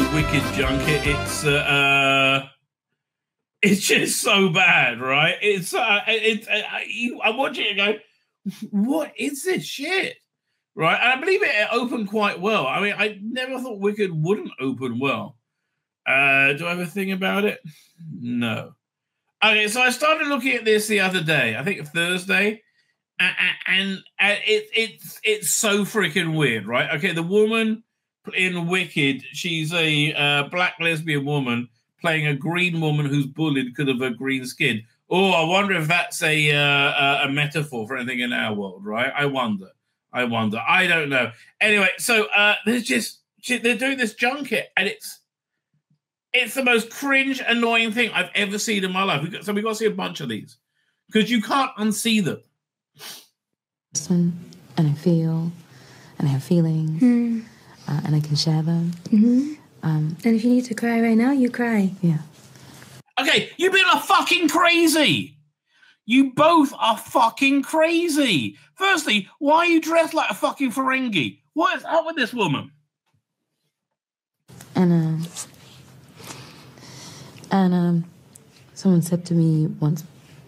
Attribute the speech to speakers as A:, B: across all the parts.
A: the Wicked junket. It's uh, uh it's just so bad, right? It's uh, it's uh, you, I watch it and go, what is this shit? Right, and I believe it opened quite well. I mean, I never thought Wicked wouldn't open well. Uh, do I have a thing about it? No. Okay, so I started looking at this the other day. I think Thursday, and, and, and it, it's it's so freaking weird, right? Okay, the woman in Wicked, she's a uh, black lesbian woman playing a green woman who's bullied because of her green skin. Oh, I wonder if that's a uh, a metaphor for anything in our world, right? I wonder. I wonder. I don't know. Anyway, so uh, there's just they're doing this junket, and it's it's the most cringe, annoying thing I've ever seen in my life. We got, so we've got to see a bunch of these because you can't unsee them.
B: And I feel, and I have feelings,
C: Mm.
B: Uh, and I can share them.
C: hmm
B: Um,
C: And if you need to cry right now, you cry.
B: Yeah.
A: Okay, you people are fucking crazy. You both are fucking crazy. Firstly, why are you dressed like a fucking Ferengi? What is up with this woman?
B: And um, and um, someone said to me once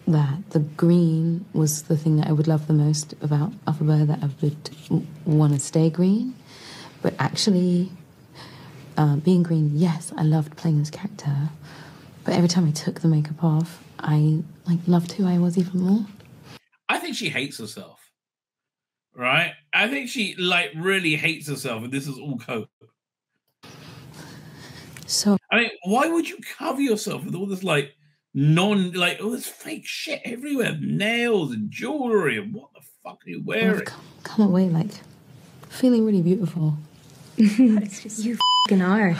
B: that the green was the thing that I would love the most about Elphaba, that I would want to stay green. But actually, uh, being green, yes, I loved playing this character. But every time I took the makeup off, I like loved who I was even more.
A: I think she hates herself. Right? I think she like really hates herself, and this is all cope.
B: So
A: I mean, why would you cover yourself with all this like non like all this fake shit everywhere? Nails and jewelry and what the fuck are you wearing?
B: I've come, come away like feeling really beautiful.
C: you fucking are.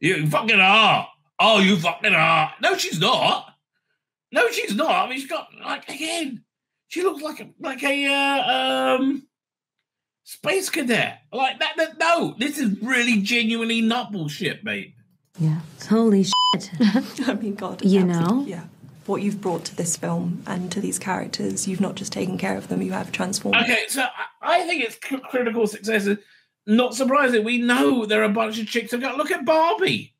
A: You fucking are. Oh, you fucking are. No, she's not. No, she's not. I mean, she's got like again. She looks like a like a uh, um space cadet. Like that, that. No, this is really genuinely not bullshit, mate.
B: Yeah.
C: Holy shit.
D: I mean, God.
C: You
D: absolutely,
C: know?
D: Yeah. What you've brought to this film and to these characters, you've not just taken care of them, you have transformed.
A: Okay, so I, I think it's cr- critical success. Is Not surprising. We know there are a bunch of chicks who got. Look at Barbie.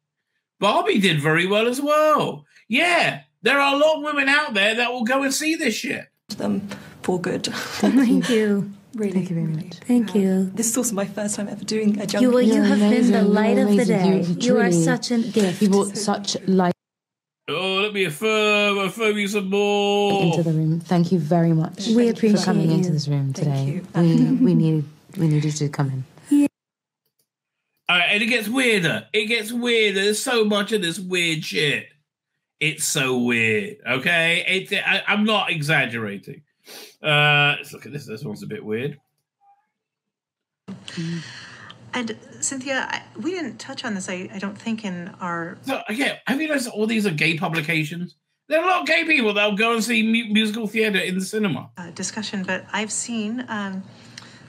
A: Barbie did very well as well. Yeah, there are a lot of women out there that will go and see this shit.
D: them for good.
C: Thank you.
D: Really.
B: Thank you very much.
C: Thank you.
D: This is also my first time ever doing a junket.
C: You, you
B: You're
C: have been the light of the day.
B: You
C: You are such a gift.
B: You brought such light
A: Oh, let me affirm, affirm you some more.
B: into the room. Thank you very much.
C: We
B: for coming
C: appreciate
B: into this room
D: Thank
B: today.
D: you.
B: We we needed we needed to come in.
A: All right, and it gets weirder. It gets weirder. There's so much of this weird shit. It's so weird. Okay, it's. I, I'm not exaggerating. Uh, let's look at this. This one's a bit weird.
E: And Cynthia, I, we didn't touch on this, I, I don't think, in our.
A: So again, have you noticed all these are gay publications? There are a lot of gay people that'll go and see mu- musical theater in the cinema.
E: uh, discussion, but I've seen um,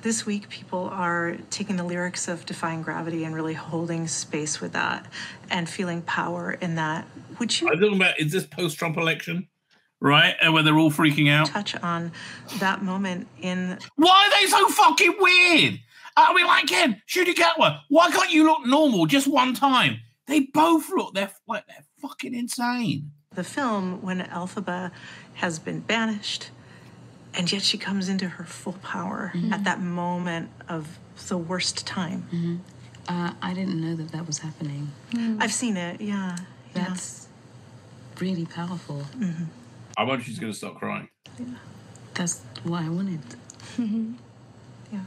E: this week people are taking the lyrics of Defying Gravity and really holding space with that and feeling power in that. Would you
A: I'm talking about is this post-Trump election, right? And where they're all freaking out.
E: touch on that moment in
A: Why are they so fucking weird? I mean, like again, Ncuti Gatwa. Why can't you look normal just one time? They both look they're like they're fucking insane.
E: the film when Elphaba has been banished and yet she comes into her full power at mm-hmm. that moment of the worst time? Mm-hmm.
B: Uh, I didn't know that that was happening. Mm.
E: I've seen it, yeah. yeah.
B: That's really powerful. Mm-hmm.
A: I wonder if she's gonna start crying. Yeah.
B: That's what I wanted.
E: yeah.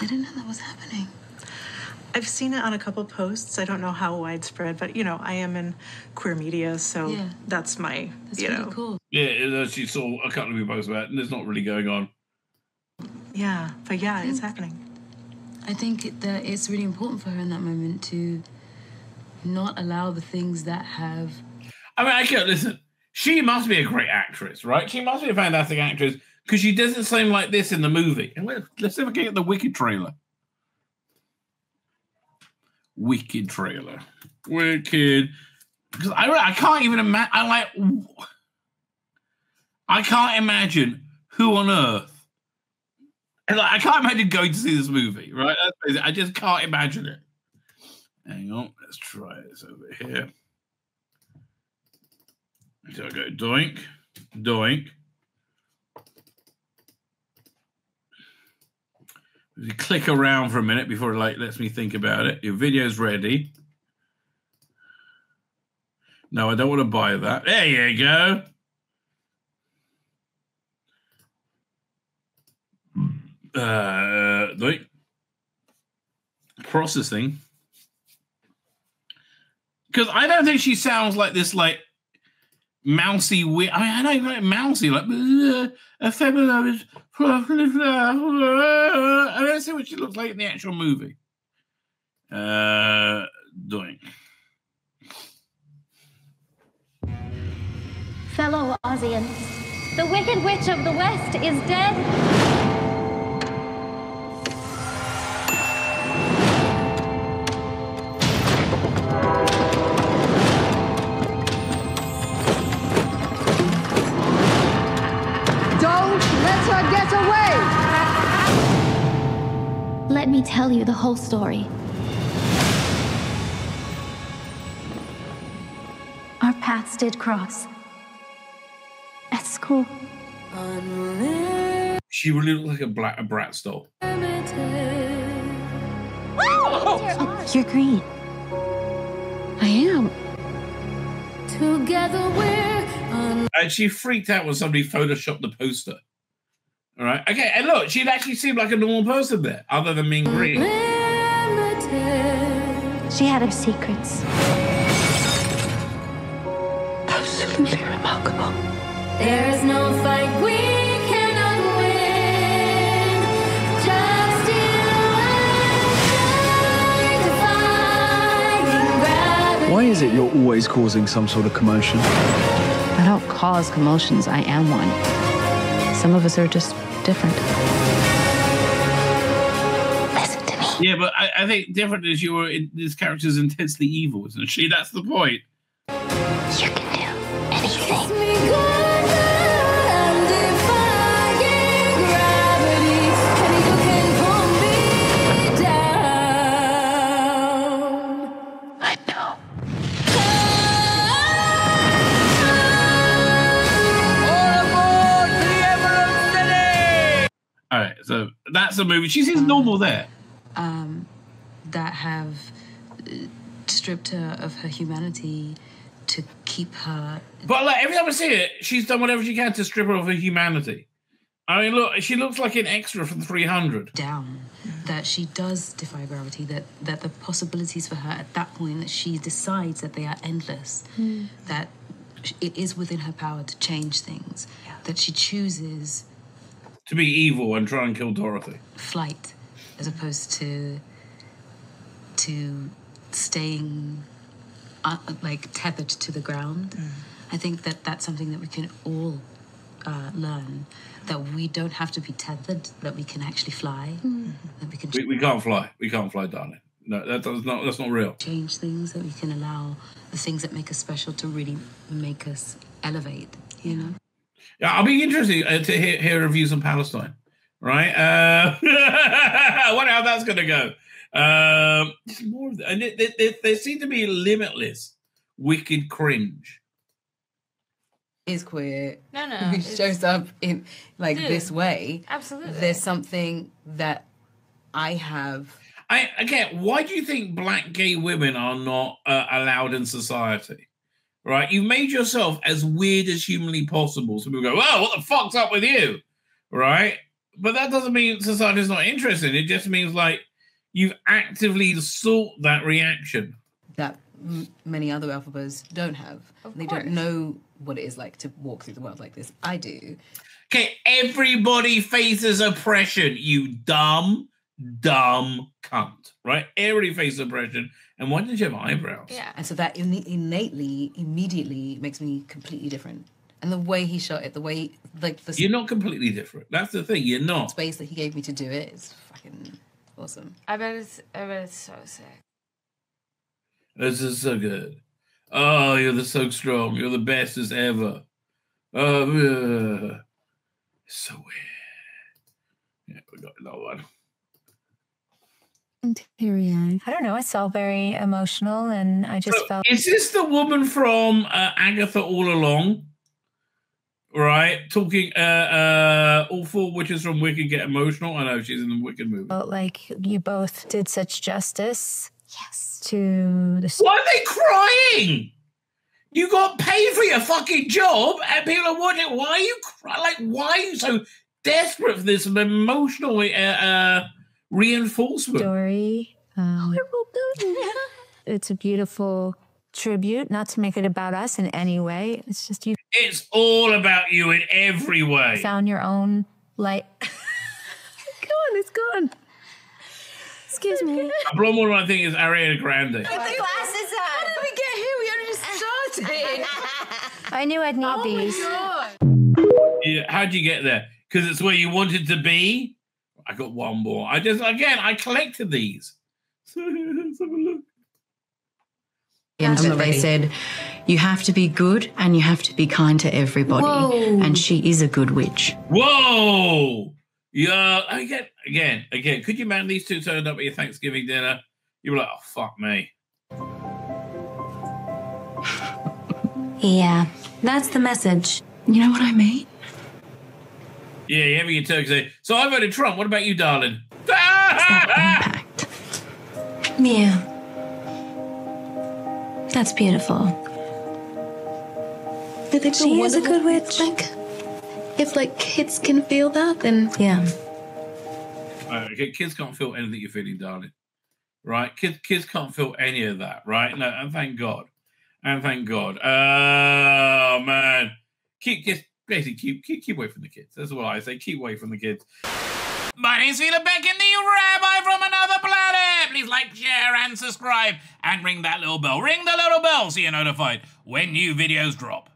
B: I didn't know that was happening.
E: I've seen it on a couple posts. I don't know how widespread, but you know, I am in queer media, so
B: Yeah.
E: that's my,
B: That's
E: you
B: really
E: know,
B: cool.
A: Yeah, uh, she saw a couple of you posts about it, and there's not really going on.
E: yeah. But yeah, it's happening.
B: I think that it's really important for her in that moment to not allow the things that have
A: I mean, I can't listen. She must be a great actress, right? She must be a fantastic actress because she doesn't seem like this in the movie. And let- Let's see if I can get the Wicked trailer. Wicked trailer. Wicked. Because I, I can't even imagine. I like. I can't imagine who on earth And like, I can't imagine going to see this movie, right? I just can't imagine it. Hang on, let's try this over here. So I go doink, doink. You click around for a minute before it like lets me think about it. Your video's ready. No, I don't want to buy that. There you go. Uh, doink. Processing. Because I don't think she sounds like this, like mousy. We- I mean, I don't like mousy, like a. I don't see what she looks like in the actual movie. Uh, doing.
F: Fellow Ozians, the Wicked Witch of the West is dead. Me tell you the whole story. Our paths did cross. At school.
A: She really looks like a black a Bratz doll.
F: Oh, you're green.
B: I am.
C: Together we're
A: And she freaked out when somebody photoshopped the poster. All right. Okay. And look, she actually seemed like a normal person there, other than being green.
F: She had her secrets.
D: Absolutely remarkable.
C: There's no fight we cannot win. Just you and I defying gravity.
G: Why is it you're always causing some sort of commotion?
B: I don't cause commotions. I am one. Some of us are just different.
F: Listen to me.
A: Yeah, but I, I think different is your in, this character's intensely evil, isn't she? That's the point. That's a movie. She seems normal there.
B: Um, that have uh, stripped her of her humanity to keep her
A: But like every time I see it, she's done whatever she can to strip her of her humanity. I mean, look, she looks like an extra from 300.
B: down. That she does defy gravity. That that the possibilities for her at that point that she decides that they are endless. That it is within her power to change things. That she chooses
A: To be evil and try and kill Dorothy.
B: flight as opposed to to staying uh, like tethered to the ground. I think that that's something that we can all uh, learn that we don't have to be tethered, that we can actually fly, that we can
A: We, we can't fly. We can't fly, darling. No, that, that's not that's not real.
B: change things, that we can allow the things that make us special to really make us elevate, you know?
A: Yeah, I'll be interested uh, to hear, hear reviews on Palestine. Right? Uh, I wonder how that's going to go. Um, more of the, and it, they, they, they seem to be limitless, wicked cringe.
H: is queer
I: No, no.
H: who shows up in like
I: Dude,
H: this way
I: Absolutely.
H: there's something that i have
A: I again, why do you think black gay women are not uh, allowed in society? Right? You've made yourself as weird as humanly possible. So people go, "Oh, what the fuck's up with you?" Right? But that doesn't mean society's not interested. It just means like you've actively sought that reaction.
H: that m- many other Elphabas don't have
I: Of
H: they
I: course.
H: don't know what it is like to walk through the world like this i do
A: Okay, everybody faces oppression, you dumb, dumb cunt. Right? Everybody faces oppression. And why did you have eyebrows?
I: Yeah.
H: and so that inne- innately immediately makes me completely different and the way he shot it the way like the
A: You're not completely different. That's the thing. You're not.
H: space that he gave me to do it is fucking awesome
I: I bet it's. I bet it's so sick.
A: This is so good. Oh, you're the so strong. You're the best as ever. Oh, uh, it's so weird. Yeah, we got another one.
J: Tyrion.
K: I don't know. It's all very emotional, and I just
A: So,
K: felt.
A: is this the woman from uh, Agatha all along? Right, talking. Uh, uh, all four witches from Wicked get emotional. I know she's in the Wicked movie.
K: But like you both did such justice yes to the
A: Why are they crying? You got paid for your fucking job, and people are wondering Why are you cry- like? Why are you so desperate for this emotional uh, uh, reinforcement?
K: story um, it's a beautiful tribute not to make it about us in any way it's just you
A: It's all about you in every way.
K: found your own light
J: Gone, it's gone.
K: excuse me
A: A blonde one, I think, is Ariana Grande.
C: Put the glasses on.
J: How did we get here? We only just started.
K: i knew i'd need
J: oh
K: these
J: my god.
A: Yeah, how'd you get there? Because it's where you wanted to be. I got one more. I just again, I collected these. So let's have a look.
L: And
B: I'm
L: they said, you have to be good and you have to be kind to everybody.
B: Whoa.
L: And she is a good witch.
A: Whoa! Yeah, again, again, again. Could you imagine these two turned up at your Thanksgiving dinner? You were like, oh fuck me.
B: Yeah, that's the message.
L: You know what I mean?
A: Yeah, you have your turkey say, so I voted Trump. What about you, darling?
L: Impact.
B: Yeah. That's beautiful.
J: Did they
B: She is a good witch.
J: Like, if like kids can feel that, then
B: Yeah.
A: Uh, okay, kids can't feel anything you're feeling, darling. Right? Kids, kids can't feel any of that, right? No, and thank God. And thank God. Oh man. Keep just basically keep keep keep away from the kids. That's what I say. Keep away from the kids. My name's Tzvi Lebetkin, the rabbi from another planet. Please like, share, and subscribe, and ring that little bell. Ring the little bell so you're notified when new videos drop.